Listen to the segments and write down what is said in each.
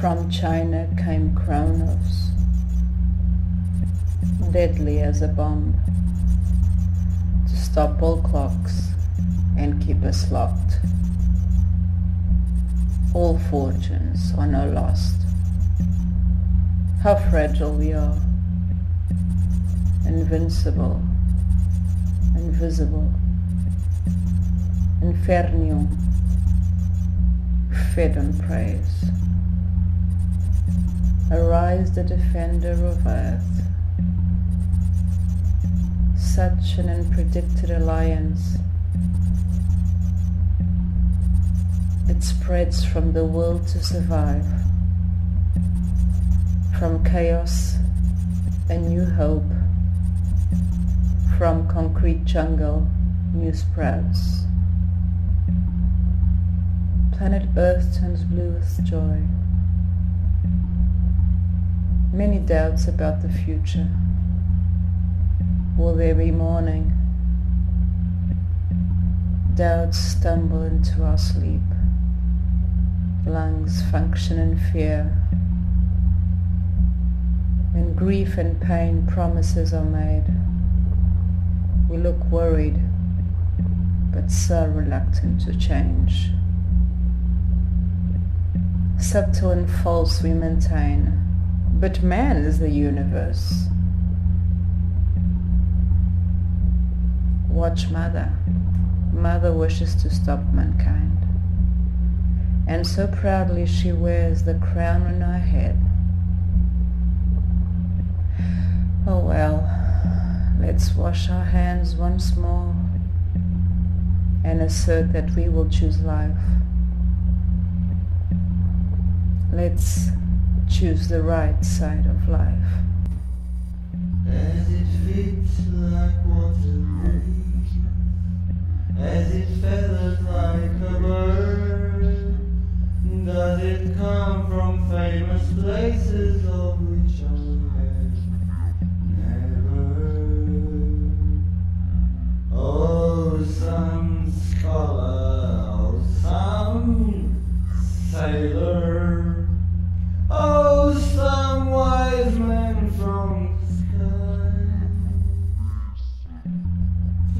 From China came Chronos, deadly as a bomb, to stop all clocks and keep us locked. All fortunes are now lost. How fragile we are, invincible, invisible, infernum, fed on praise. Arise the defender of earth. Such an unpredicted alliance. It spreads from the will to survive. From chaos, a new hope. From concrete jungle, new sprouts. Planet Earth turns blue with joy many doubts about the future. Will there be morning? Doubts stumble into our sleep. Lungs function in fear. When grief and pain promises are made, we look worried, but so reluctant to change. Subtle and false we maintain but man is the universe. Watch Mother. Mother wishes to stop mankind. And so proudly she wears the crown on her head. Oh well, let's wash our hands once more and assert that we will choose life. Let's choose the right side of life. As it fits like water as it feathers like a bird, does it come from famous places of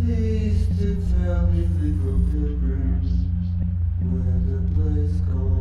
Please to tell me, the pilgrims, where the place goes.